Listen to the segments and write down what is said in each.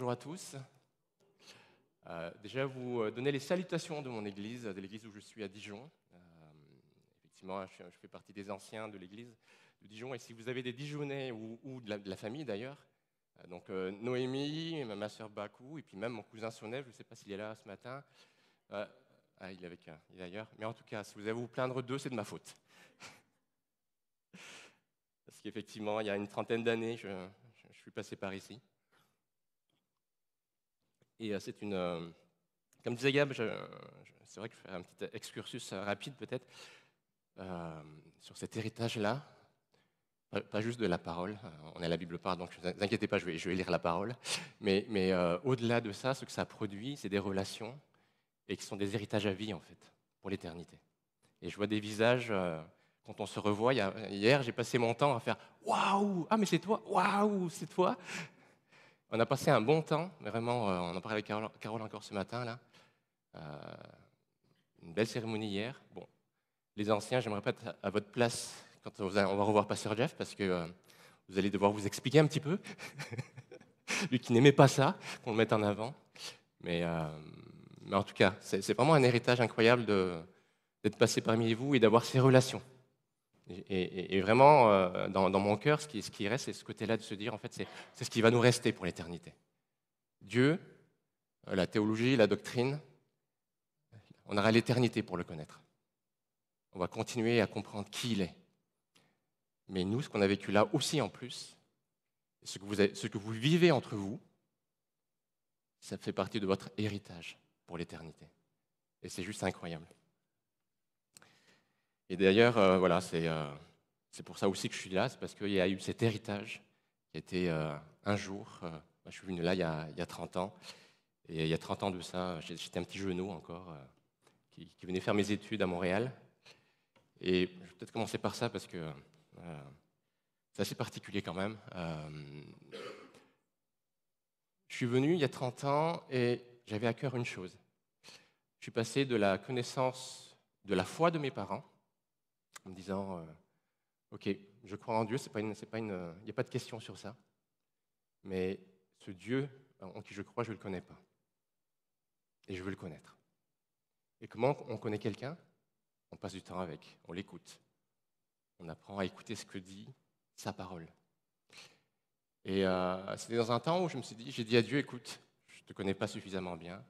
bonjour à tous. Euh, déjà, vous euh, donner les salutations de mon église, de l'église où je suis à Dijon. Euh, effectivement, je, fais partie des anciens de l'église de Dijon. Et si vous avez des Dijonnais ou, de, la, famille d'ailleurs, donc Noémie, ma soeur Bakou, et puis même mon cousin Sonev, je ne sais pas s'il est là ce matin. ah, il est, avec, il est ailleurs. Mais en tout cas, si vous avez vous plaindre d'eux, c'est de ma faute. Parce qu'effectivement, il y a une trentaine d'années, je suis passé par ici. Et euh, c'est une. Euh, comme disait Gab, c'est vrai que je fais un petit excursus euh, rapide peut-être sur cet héritage-là. Pas, juste de la parole. On est à la Bible part, donc ne vous inquiétez pas, je vais, lire la parole. Mais, mais au-delà de ça, ce que ça produit, c'est des relations et qui sont des héritages à vie, en fait, pour l'éternité. Et je vois des visages. Quand on se revoit, hier, j'ai passé mon temps à faire Waouh Ah, mais c'est toi Waouh C'est toi on a passé un bon temps, vraiment, euh, on en parlait avec Carole, encore ce matin, là. Euh, une belle cérémonie hier. Bon, les anciens, j'aimerais pas être à votre place quand on va revoir Pasteur Jeff, parce que euh, vous allez devoir vous expliquer un petit peu. Lui qui n'aimait pas ça, qu'on le mette en avant. Mais, mais en tout cas, c'est vraiment un héritage incroyable d'être passé parmi vous et d'avoir ces relations. Et, vraiment, euh, dans, mon cœur, ce qui, reste, c'est ce côté-là de se dire, en fait, c'est ce qui va nous rester pour l'éternité. Dieu, euh, la théologie, la doctrine, on aura l'éternité pour le connaître. On va continuer à comprendre qui il est. Mais nous, ce qu'on a vécu là aussi en plus, ce que vous vivez entre vous, ça fait partie de votre héritage pour l'éternité. Et c'est juste incroyable. Et d'ailleurs, euh, voilà, c'est euh, pour ça aussi que je suis là, c'est parce qu'il y a eu cet héritage qui était euh, un jour, je suis venu là il y, a, il y, a, 30 ans, et il y a 30 ans de ça, j'étais un petit genou encore, qui, qui, venait faire mes études à Montréal. Et je vais peut-être commencer par ça parce que c'est assez particulier quand même. je suis venu il y a 30 ans et j'avais à cœur une chose. Je suis passé de la connaissance de la foi de mes parents en me disant euh, Ok, je crois en Dieu, il n'y a pas de question sur ça. Mais ce Dieu en qui je crois, je ne le connais pas. Et je veux le connaître. Et comment on connaît quelqu'un? On passe du temps avec, on l'écoute. On apprend à écouter ce que dit sa parole. Et euh, c'était dans un temps où je me suis dit, j'ai dit à Dieu, écoute, je ne te connais pas suffisamment bien.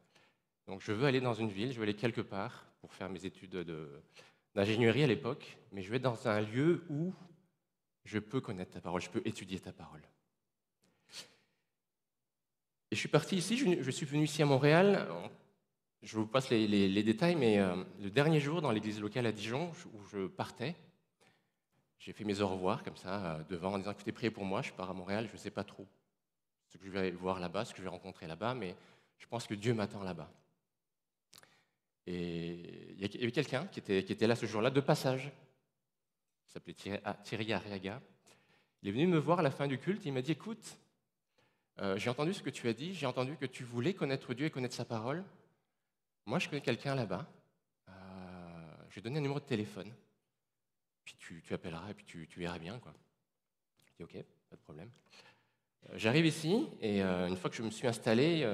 Donc je veux aller dans une ville, je veux aller quelque part pour faire mes études de, d'ingénierie à l'époque, mais je vais dans un lieu où je peux connaître ta parole, je peux étudier ta parole. Et je suis parti ici, je suis venu ici à Montréal. Je vous passe les détails, mais euh, le dernier jour dans l'église locale à Dijon, où je partais, j'ai fait mes au revoir comme ça, euh, devant, en disant écoutez, priez pour moi, je pars à Montréal, je ne sais pas trop ce que je vais voir là-bas, ce que je vais rencontrer là-bas, mais je pense que Dieu m'attend là-bas. Et il y avait quelqu'un qui était, là ce jour-là de passage. Il s'appelait Thierry Arriaga. Il est venu me voir à la fin du culte. Il m'a dit Écoute, euh, j'ai entendu ce que tu as dit. J'ai entendu que tu voulais connaître Dieu et connaître sa parole. Moi, je connais quelqu'un là-bas. Euh, je vais donner un numéro de téléphone. Puis tu, appelleras et puis tu, verras bien. Quoi. Je dis Ok, pas de problème. Euh, J'arrive ici et euh, une fois que je me suis installé,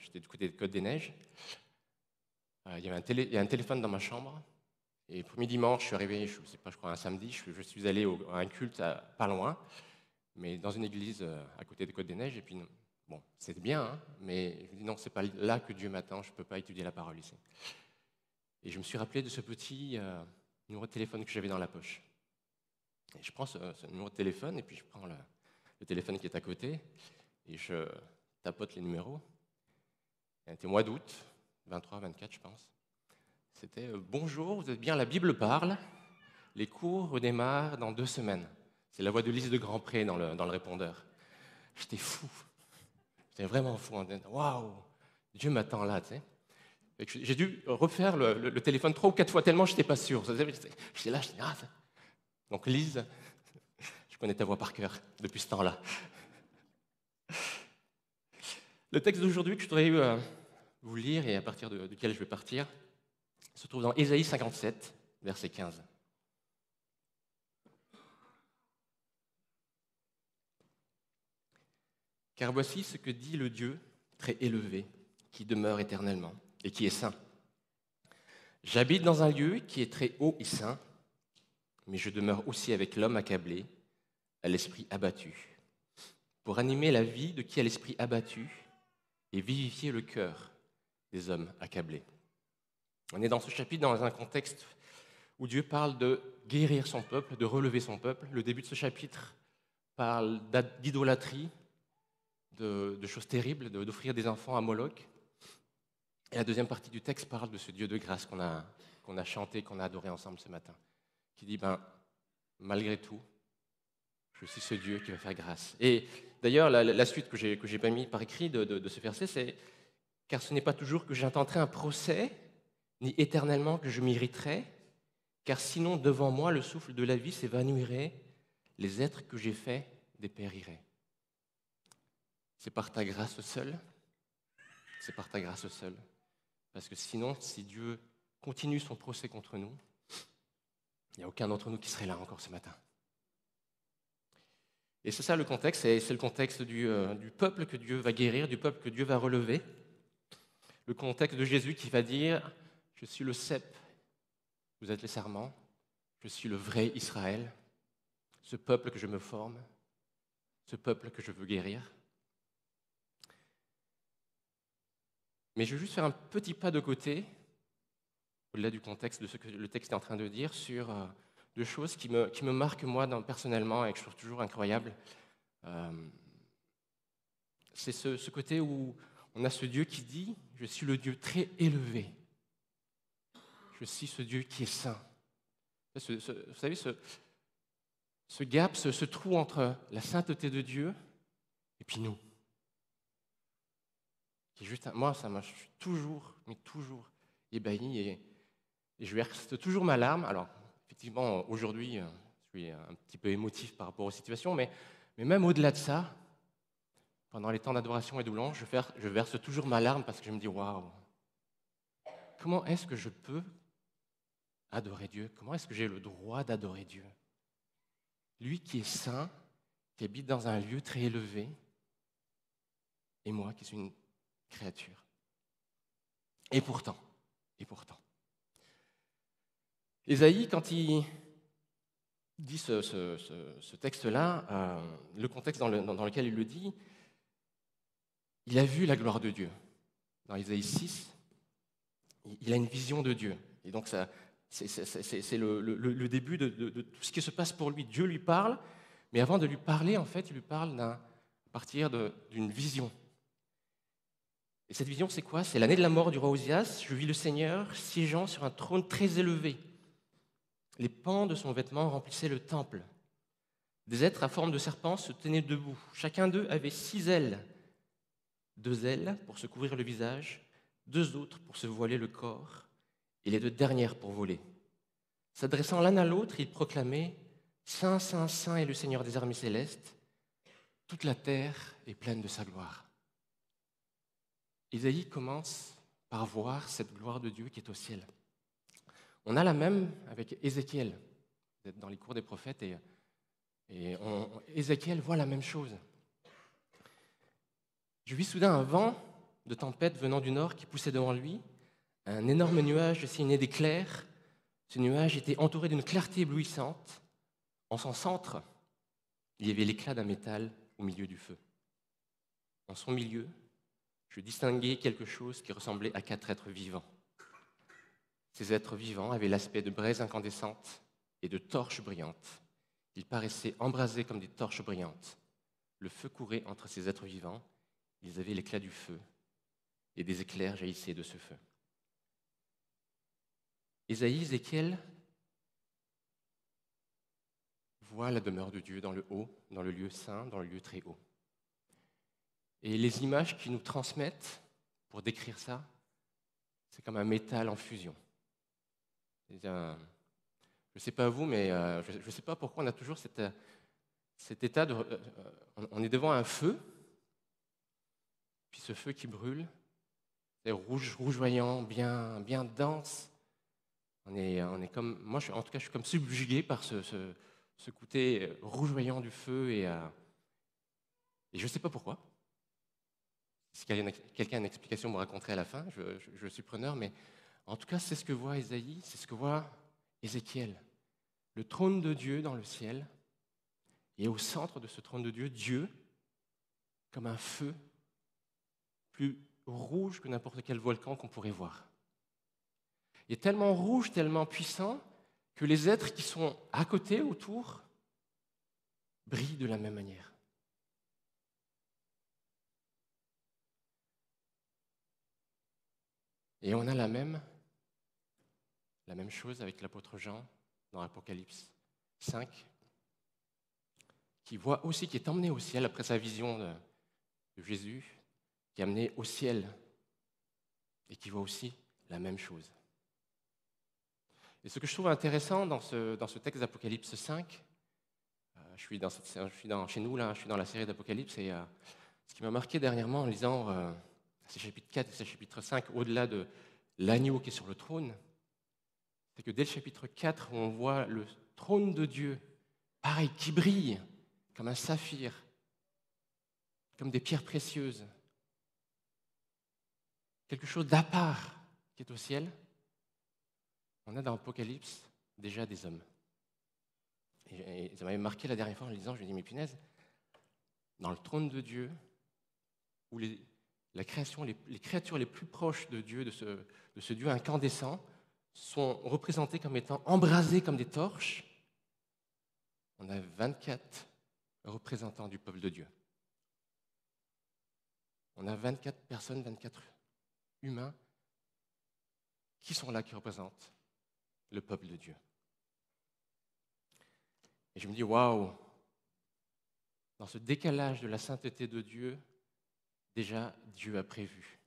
j'étais du côté de Côte des Neiges. Euh, il y avait un, téléphone dans ma chambre. Et le premier dimanche, je suis arrivé, je ne sais pas, je crois un samedi, je, suis allé à un culte pas loin, mais dans une église euh, à côté des Côtes des Neiges. Et puis, bon, c'est bien, hein, mais je me dis non, c'est pas là que Dieu m'attend, je ne peux pas étudier la parole ici. Et je me suis rappelé de ce petit euh, numéro de téléphone que j'avais dans la poche. Et je prends ce, numéro de téléphone et puis je prends le, le, téléphone qui est à côté et je tapote les numéros. C'était mois d'août, 23, 24, je pense. C'était euh, Bonjour, vous êtes bien, la Bible parle. Les cours redémarrent dans deux semaines. C'est la voix de Lise de Grandpré dans le, dans le répondeur. J'étais fou. J'étais vraiment fou. Waouh, Dieu m'attend là. J'ai dû refaire le, téléphone trois ou quatre fois tellement je n'étais pas sûr. J'étais là, j'étais ah, Donc Lise, je connais ta voix par cœur depuis ce temps-là. Le texte d'aujourd'hui que je voudrais euh, vous lire et à partir de, duquel je vais partir se trouve dans Ésaïe 57, verset 15. Car voici ce que dit le Dieu très élevé, qui demeure éternellement et qui est saint. J'habite dans un lieu qui est très haut et saint, mais je demeure aussi avec l'homme accablé, à l'esprit abattu, pour animer la vie de qui a l'esprit abattu et vivifier le cœur des hommes accablés. On est dans ce chapitre dans un contexte où Dieu parle de guérir son peuple, de relever son peuple. Le début de ce chapitre parle d'idolâtrie, de, choses terribles, d'offrir des enfants à Moloch. Et la deuxième partie du texte parle de ce Dieu de grâce qu'on a, a chanté, qu'on a adoré ensemble ce matin, qui dit, ben, malgré tout, je suis ce Dieu qui va faire grâce. Et d'ailleurs, la, suite que je n'ai pas mis par écrit de ce verset, c'est, car ce n'est pas toujours que j'intenterai un procès, ni éternellement que je m'irriterai, car sinon devant moi le souffle de la vie s'évanouirait, les êtres que j'ai faits dépériraient. C'est par ta grâce seule, c'est par ta grâce seule. Parce que sinon, si Dieu continue son procès contre nous, il n'y a aucun d'entre nous qui serait là encore ce matin. Et c'est ça le contexte, c'est le contexte du, euh, du, peuple que Dieu va guérir, du peuple que Dieu va relever. Le contexte de Jésus qui va dire, je suis le cep, vous êtes les serments, je suis le vrai Israël, ce peuple que je me forme, ce peuple que je veux guérir. Mais je vais juste faire un petit pas de côté, au-delà du contexte de ce que le texte est en train de dire, sur euh, deux choses qui me, marquent moi personnellement et que je trouve toujours incroyables. Euh, c'est ce, côté où on a ce Dieu qui dit, je suis le Dieu très élevé. Je suis ce Dieu qui est saint. vous savez, ce, ce gap, ce, trou entre la sainteté de Dieu et puis nous moi, ça m'a, je suis toujours, mais toujours ébahi et, je verse toujours ma larme. Alors, effectivement, aujourd'hui, euh, je suis un petit peu émotif par rapport aux situations, mais même au-delà de ça, pendant les temps d'adoration et de louange, je, verse toujours ma larme parce que je me dis, waouh, comment est-ce que je peux adorer Dieu? Comment est-ce que j'ai le droit d'adorer Dieu? Lui qui est saint, qui habite dans un lieu très élevé, et moi qui suis une créature. Et pourtant, et pourtant. Ésaïe, quand il dit ce, texte-là, euh, le contexte dans, lequel il le dit, il a vu la gloire de Dieu. Dans Ésaïe 6, il a une vision de Dieu. Et donc, c'est le, début de, tout ce qui se passe pour lui. Dieu lui parle, mais avant de lui parler, en fait, il lui parle à partir d'une vision. Et cette vision, c'est quoi? C'est l'année de la mort du roi Osias. Je vis le Seigneur siégeant sur un trône très élevé. Les pans de son vêtement remplissaient le temple. Des êtres à forme de serpents se tenaient debout. Chacun d'eux avait six ailes. Deux ailes pour se couvrir le visage, deux autres pour se voiler le corps, et les deux dernières pour voler. S'adressant l'un à l'autre, ils proclamaient Saint, Saint, Saint est le Seigneur des armées célestes. Toute la terre est pleine de sa gloire. Isaïe commence par voir cette gloire de Dieu qui est au ciel. On a la même avec Ézéchiel. Vous dans les cours des prophètes et, Ézéchiel voit la même chose. Je vis soudain un vent de tempête venant du nord qui poussait devant lui, un énorme nuage signé d'éclairs. Ce nuage était entouré d'une clarté éblouissante. En son centre, il y avait l'éclat d'un métal au milieu du feu. En son milieu, je distinguais quelque chose qui ressemblait à quatre êtres vivants. Ces êtres vivants avaient l'aspect de braises incandescentes et de torches brillantes. Ils paraissaient embrasés comme des torches brillantes. Le feu courait entre ces êtres vivants. Ils avaient l'éclat du feu et des éclairs jaillissaient de ce feu. Ésaïe, Ézéchiel voient la demeure de Dieu dans le haut, dans le lieu saint, dans le lieu très haut. Et les images qu'ils nous transmettent pour décrire ça, c'est comme un métal en fusion. je ne sais pas vous, mais euh, je ne sais pas pourquoi on a toujours cet état de... Euh, on est devant un feu, puis ce feu qui brûle, c'est rouge, rougeoyant, bien, bien dense. On est, on est comme, moi, en tout cas, je suis comme subjugué par ce, ce, côté rougeoyant du feu et, euh, et je ne sais pas pourquoi. Si quelqu'un a une explication, me raconterait à la fin, je, suis preneur, mais en tout cas, c'est ce que voit Isaïe, c'est ce que voit Ézéchiel. Le trône de Dieu dans le ciel, et au centre de ce trône de Dieu, Dieu, comme un feu, plus rouge que n'importe quel volcan qu'on pourrait voir. Il est tellement rouge, tellement puissant, que les êtres qui sont à côté, autour, brillent de la même manière. Et on a la même, la même chose avec l'apôtre Jean dans l'Apocalypse 5, qui voit aussi, qui est emmené au ciel après sa vision de, Jésus, qui est amené au ciel et qui voit aussi la même chose. Et ce que je trouve intéressant dans ce, dans ce texte d'Apocalypse 5, euh, je suis, dans, je suis dans, chez nous, là, je suis dans la série d'Apocalypse, et euh, ce qui m'a marqué dernièrement en lisant euh, ces chapitres 4 et ces chapitres 5, au-delà de l'agneau qui est sur le trône, c'est que dès le chapitre 4, où on voit le trône de Dieu, pareil, qui brille comme un saphir, comme des pierres précieuses, quelque chose d'à part qui est au ciel, on a dans l'Apocalypse déjà des hommes. Et, ça m'avait marqué la dernière fois en lisant, je me dis, mais punaise, dans le trône de Dieu, où les, créatures les plus proches de Dieu, de ce, de ce Dieu incandescent, sont représentées comme étant embrasées comme des torches. On a 24 représentants du peuple de Dieu. On a 24 personnes, 24 humains qui sont là, qui représentent le peuple de Dieu. Et je me dis, waouh, dans ce décalage de la sainteté de Dieu, déjà Dieu a prévu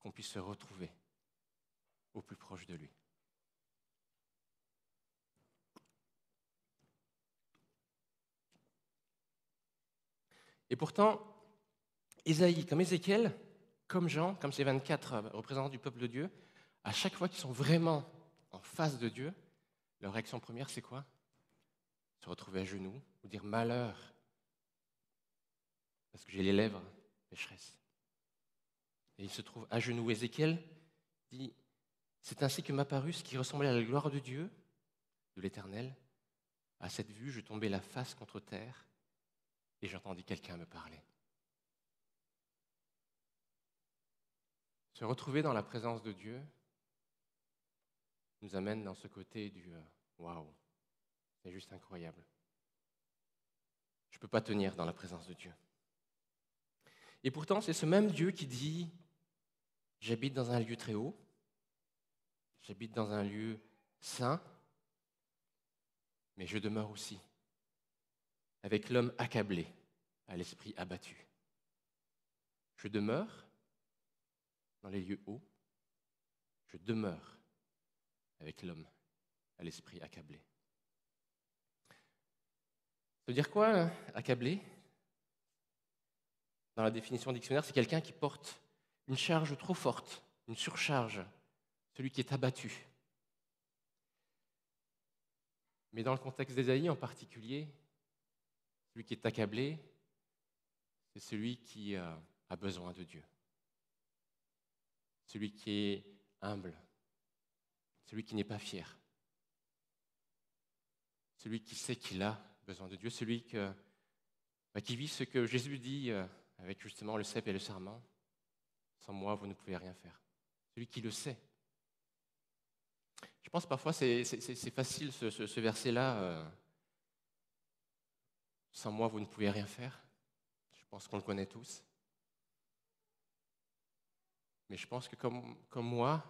qu'on puisse se retrouver au plus proche de lui. Et pourtant, Ésaïe, comme Ézéchiel, comme Jean, comme ces 24 représentants du peuple de Dieu, à chaque fois qu'ils sont vraiment en face de Dieu, leur réaction première, c'est quoi? Se retrouver à genoux ou dire malheur, parce que j'ai les lèvres pécheresses. Et il se trouve à genoux. Ézéchiel dit C'est ainsi que m'apparut ce qui ressemblait à la gloire de Dieu, de l'Éternel. À cette vue, je tombais la face contre terre et j'entendis quelqu'un me parler. Se retrouver dans la présence de Dieu nous amène dans ce côté du euh, waouh, c'est juste incroyable. Je ne peux pas tenir dans la présence de Dieu. Et pourtant, c'est ce même Dieu qui dit J'habite dans un lieu très haut, j'habite dans un lieu saint, mais je demeure aussi avec l'homme accablé, à l'esprit abattu. Je demeure dans les lieux hauts, je demeure avec l'homme à l'esprit accablé. Ça veut dire quoi, hein, accablé? Dans la définition dictionnaire, c'est quelqu'un qui porte une charge trop forte, une surcharge, celui qui est abattu. Mais dans le contexte d'Ésaïe en particulier, celui qui est accablé, c'est celui qui a besoin de Dieu. Celui qui est humble, celui qui n'est pas fier, celui qui sait qu'il a besoin de Dieu, celui bah, qui vit ce que Jésus dit euh, avec justement le cep et le serment. Sans moi, vous ne pouvez rien faire. Celui qui le sait. Je pense parfois c'est, c'est, facile ce, verset-là. Euh, sans moi, vous ne pouvez rien faire. Je pense qu'on le connaît tous. Mais je pense que comme, moi,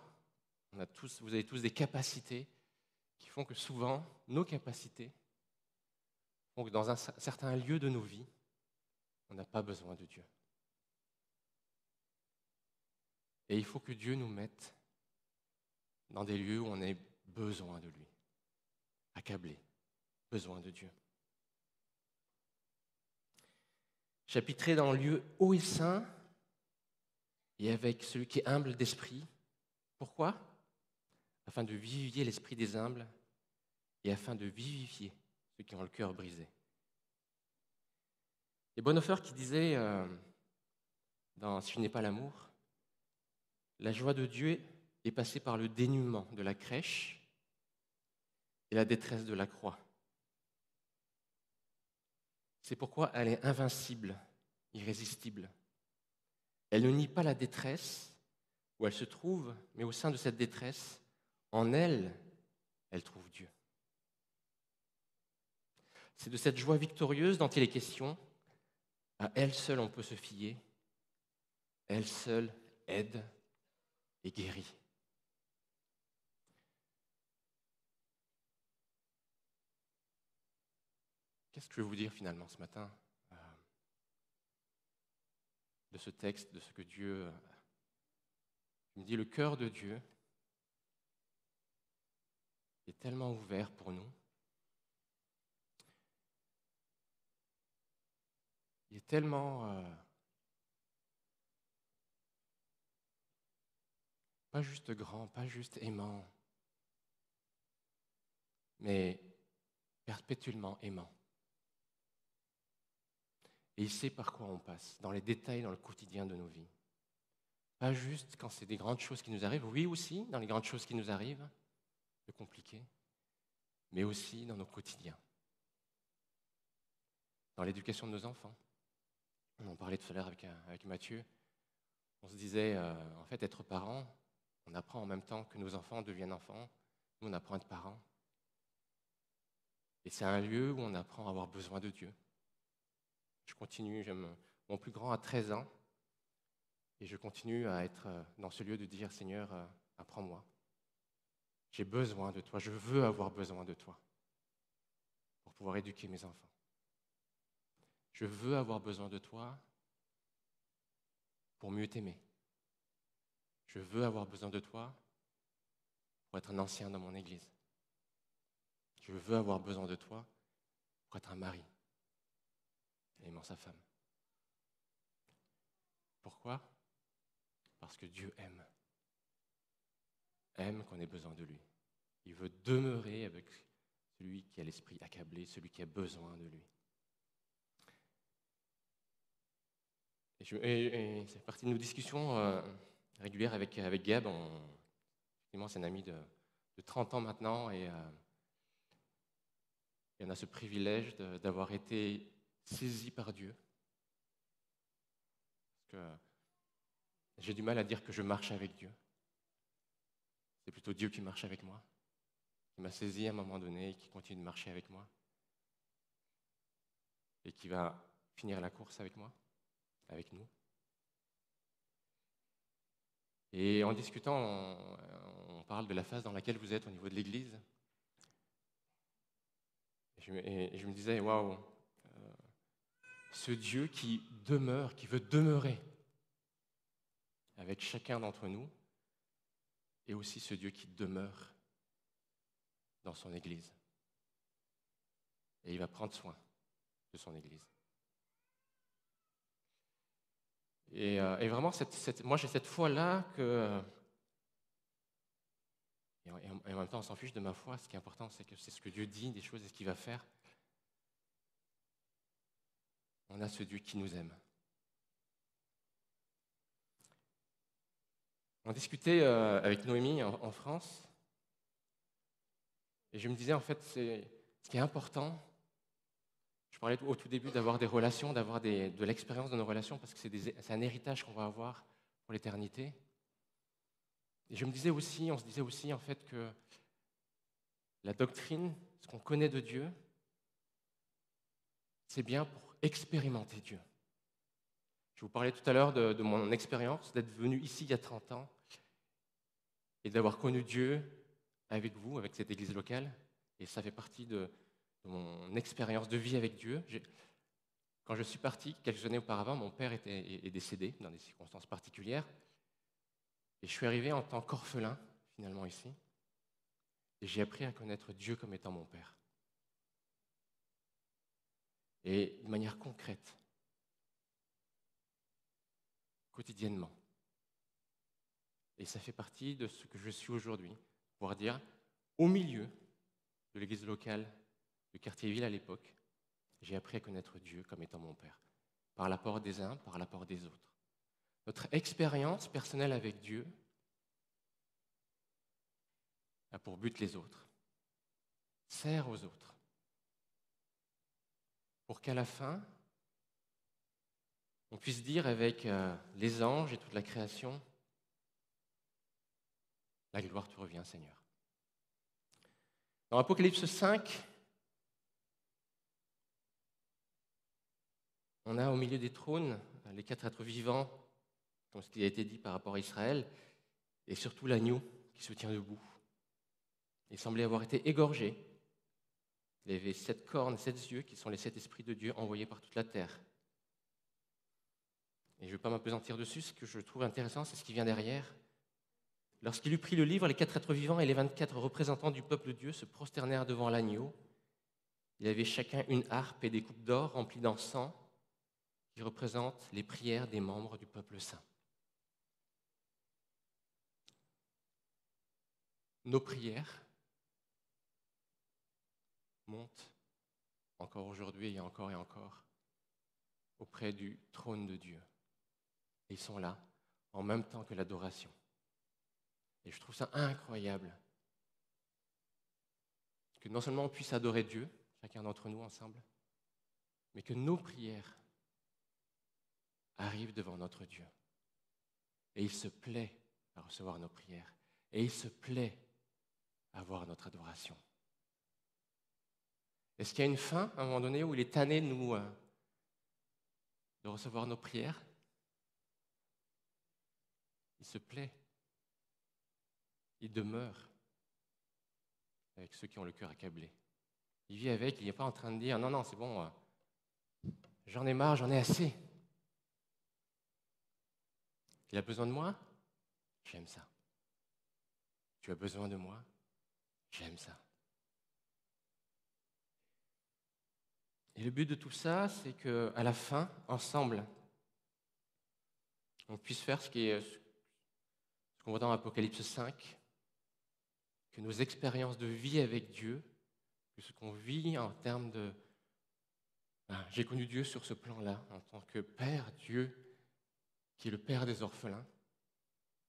vous avez tous des capacités qui font que souvent, nos capacités font que dans un certain lieu de nos vies, on n'a pas besoin de Dieu. Et il faut que Dieu nous mette dans des lieux où on a besoin de lui, accablé, besoin de Dieu. Chapitré dans le lieu haut et saint, et avec celui qui est humble d'esprit. Pourquoi? Afin de vivifier l'esprit des humbles et afin de vivifier ceux qui ont le cœur brisé. Et Bonhoeffer qui disait euh, dans Si je n'ai pas l'amour, la joie de Dieu est passée par le dénuement de la crèche et la détresse de la croix. C'est pourquoi elle est invincible, irrésistible. Elle ne nie pas la détresse où elle se trouve, mais au sein de cette détresse, en elle, elle trouve Dieu. C'est de cette joie victorieuse dont il est question. À elle seule, on peut se fier. Elle seule aide et guérit. Qu'est-ce que je veux vous dire finalement ce matin? De ce texte, de ce que Dieu me dit Le cœur de Dieu est tellement ouvert pour nous. Il est tellement euh, pas juste grand, pas juste aimant, mais perpétuellement aimant. Et il sait par quoi on passe, dans les détails, dans le quotidien de nos vies. Pas juste quand c'est des grandes choses qui nous arrivent, oui aussi, dans les grandes choses qui nous arrivent, de compliqué, mais aussi dans nos quotidiens. Dans l'éducation de nos enfants. On en parlait tout à l'heure avec, avec, Mathieu. On se disait, euh, en fait, être parent, on apprend en même temps que nos enfants deviennent enfants. Nous, on apprend à être parents. Et c'est un lieu où on apprend à avoir besoin de Dieu. Je continue, j'aime mon plus grand a 13 ans, et je continue à être euh, dans ce lieu de dire, Seigneur, euh, apprends-moi. J'ai besoin de toi, je veux avoir besoin de toi pour pouvoir éduquer mes enfants. Je veux avoir besoin de toi pour mieux t'aimer. Je veux avoir besoin de toi pour être un ancien dans mon église. Je veux avoir besoin de toi pour être un mari aimant sa femme. Pourquoi? Parce que Dieu aime. Aime qu'on ait besoin de lui. Il veut demeurer avec celui qui a l'esprit accablé, celui qui a besoin de lui. Et, c'est partie de nos discussions euh, régulières avec, avec Gab. effectivement, c'est un ami de, 30 ans maintenant et, euh, et on a ce privilège d'avoir été saisi par Dieu. Parce que j'ai du mal à dire que je marche avec Dieu. C'est plutôt Dieu qui marche avec moi, qui m'a saisi à un moment donné et qui continue de marcher avec moi. Et qui va finir la course avec moi, avec nous. Et en discutant, on, parle de la phase dans laquelle vous êtes au niveau de l'Église. Et, je me disais, waouh, ce Dieu qui demeure, qui veut demeurer avec chacun d'entre nous, et aussi ce Dieu qui demeure dans son Église. Et il va prendre soin de son Église. Et, euh, vraiment, moi j'ai cette foi-là que... Et en, et en, même temps, on s'en fiche de ma foi. Ce qui est important, c'est que c'est ce que Dieu dit, des choses et ce qu'il va faire on a ce Dieu qui nous aime. On discutait euh, avec Noémie en, France, et je me disais en fait, c'est ce qui est important. Je parlais au tout début d'avoir des relations, d'avoir de l'expérience dans nos relations, parce que c'est un héritage qu'on va avoir pour l'éternité. Et je me disais aussi, on se disait aussi en fait que la doctrine, ce qu'on connaît de Dieu, c'est bien pour expérimenter Dieu. Je vous parlais tout à l'heure de, mon expérience d'être venu ici il y a 30 ans et d'avoir connu Dieu avec vous, avec cette église locale. Et ça fait partie de, mon expérience de vie avec Dieu. Quand je suis parti, quelques années auparavant, mon père était, est décédé dans des circonstances particulières. Et je suis arrivé en tant qu'orphelin, finalement, ici. Et j'ai appris à connaître Dieu comme étant mon père et de manière concrète, quotidiennement. Et ça fait partie de ce que je suis aujourd'hui, pouvoir dire, au milieu de l'église locale de Quartier-Ville à l'époque, j'ai appris à connaître Dieu comme étant mon Père, par l'apport des uns, par l'apport des autres. notre expérience personnelle avec Dieu a pour but les autres, sert aux autres, pour qu'à la fin, on puisse dire avec euh, les anges et toute la création, la gloire te revient Seigneur. Dans Apocalypse 5, on a au milieu des trônes les quatre êtres vivants, comme ce qui a été dit par rapport à Israël, et surtout l'agneau qui se tient debout. Il semblait avoir été égorgé. Il avait sept cornes, sept yeux, qui sont les sept esprits de Dieu envoyés par toute la terre. Et je ne vais pas m'apesantir dessus, ce que je trouve intéressant, c'est ce qui vient derrière. Lorsqu'il eut pris le livre, les quatre êtres vivants et les vingt-quatre représentants du peuple de Dieu se prosternèrent devant l'agneau. Il avait chacun une harpe et des coupes d'or remplies d'encens qui représentent les prières des membres du peuple saint. Nos prières montent encore aujourd'hui et encore et encore auprès du trône de Dieu. Et ils sont là en même temps que l'adoration. Et je trouve ça incroyable que non seulement on puisse adorer Dieu, chacun d'entre nous ensemble, mais que nos prières arrivent devant notre Dieu. Et il se plaît à recevoir nos prières. Et il se plaît à voir notre adoration. Est-ce qu'il y a une fin à un moment donné où il est tanné de nous euh, de recevoir nos prières? Il se plaît. Il demeure avec ceux qui ont le cœur accablé. Il vit avec, il n'est pas en train de dire non, non, c'est bon, euh, j'en ai marre, j'en ai assez. Il a besoin de moi? J'aime ça. Tu as besoin de moi? J'aime ça. Et le but de tout ça, c'est qu'à la fin, ensemble, on puisse faire ce qu'on voit dans Apocalypse 5, que nos expériences de vie avec Dieu, que ce qu'on vit en termes de ben, j'ai connu Dieu sur ce plan-là, en tant que Père Dieu, qui est le Père des orphelins,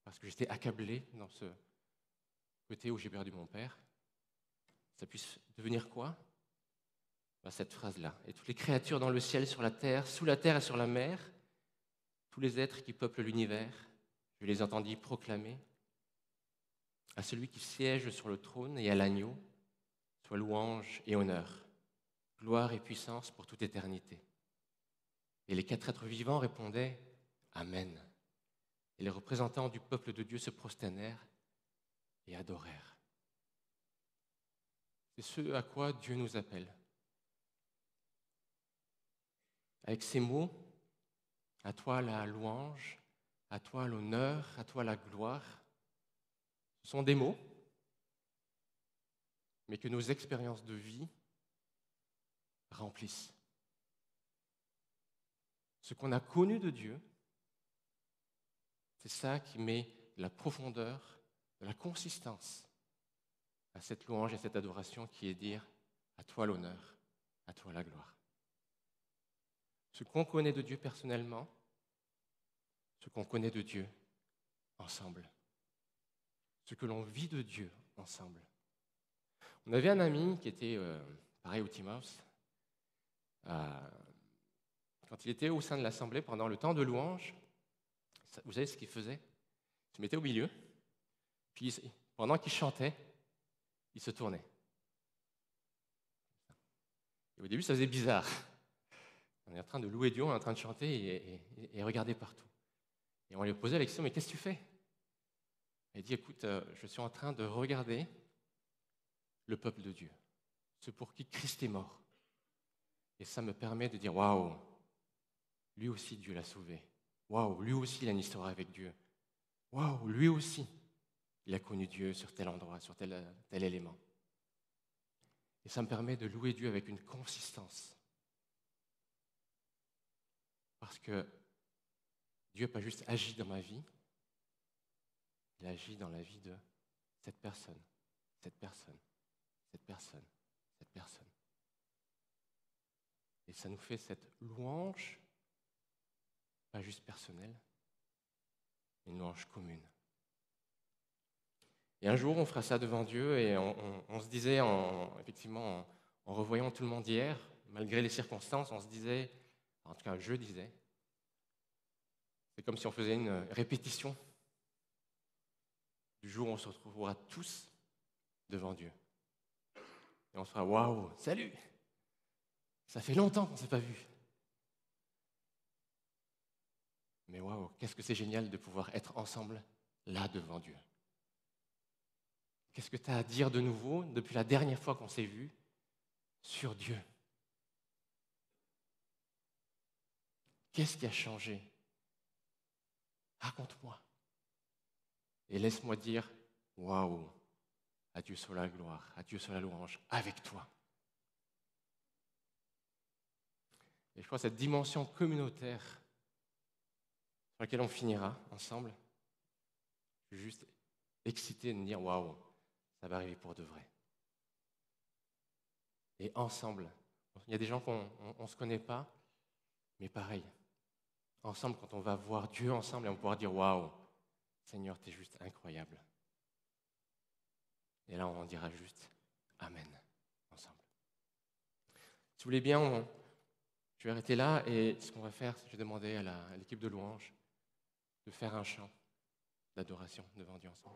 parce que j'étais accablé dans ce côté où j'ai perdu mon Père, ça puisse devenir quoi? Cette phrase-là. Et toutes les créatures dans le ciel, sur la terre, sous la terre et sur la mer, tous les êtres qui peuplent l'univers, je les entendis proclamer à celui qui siège sur le trône et à l'agneau, soit louange et honneur, gloire et puissance pour toute éternité. Et les quatre êtres vivants répondaient Amen. Et les représentants du peuple de Dieu se prosternèrent et adorèrent. C'est ce à quoi Dieu nous appelle. Avec ces mots, à toi la louange, à toi l'honneur, à toi la gloire, ce sont des mots, mais que nos expériences de vie remplissent. Ce qu'on a connu de Dieu, c'est ça qui met la profondeur, la consistance à cette louange et à cette adoration qui est dire à toi l'honneur, à toi la gloire. Ce qu'on connaît de Dieu personnellement, ce qu'on connaît de Dieu ensemble, ce que l'on vit de Dieu ensemble. On avait un ami qui était euh, pareil au Timos. Euh, quand il était au sein de l'Assemblée pendant le temps de louange, vous savez ce qu'il faisait? Il se mettait au milieu, puis pendant qu'il chantait, il se tournait. Au début, ça faisait bizarre. On est en train de louer Dieu, on est en train de chanter et, regarder partout. Et on lui posait la question, mais qu'est-ce que tu fais? Il dit, écoute, euh, je suis en train de regarder le peuple de Dieu, ce pour qui Christ est mort. Et ça me permet de dire, waouh, lui aussi Dieu l'a sauvé. Waouh, lui aussi, il a une histoire avec Dieu. Waouh, lui aussi, il a connu Dieu sur tel endroit, sur tel élément. Et ça me permet de louer Dieu avec une consistance. Parce que Dieu n'a pas juste agi dans ma vie, il agit dans la vie de cette personne, cette personne, cette personne, cette personne. Et ça nous fait cette louange pas juste personnel, une louange commune. Et un jour, on fera ça devant Dieu et on, se disait, en, effectivement, en, revoyant tout le monde hier, malgré les circonstances, on se disait, en tout cas je disais, c'est comme si on faisait une répétition du jour où on se retrouvera tous devant Dieu. Et on sera waouh, salut Ça fait longtemps qu'on ne s'est pas vu. Mais waouh, qu'est-ce que c'est génial de pouvoir être ensemble là devant Dieu. Qu'est-ce que tu as à dire de nouveau depuis la dernière fois qu'on s'est vu sur Dieu? Qu'est-ce qui a changé? Raconte-moi. Et laisse-moi dire, waouh, à Dieu sur la gloire, à Dieu sur la louange, avec toi. Et je crois que cette dimension communautaire sur laquelle on finira ensemble, je suis juste excité de me dire, waouh, ça va arriver pour de vrai. Et ensemble, il y a des gens qu'on ne se connaît pas, mais pareil, ensemble, quand on va voir Dieu ensemble, et on pourra dire, waouh, Seigneur, tu es juste incroyable. Et là, on dira juste Amen ensemble. Si vous voulez bien, je vais arrêter là et ce qu'on va faire, c'est que je vais demander à l'équipe de louange de faire un chant d'adoration devant Dieu ensemble.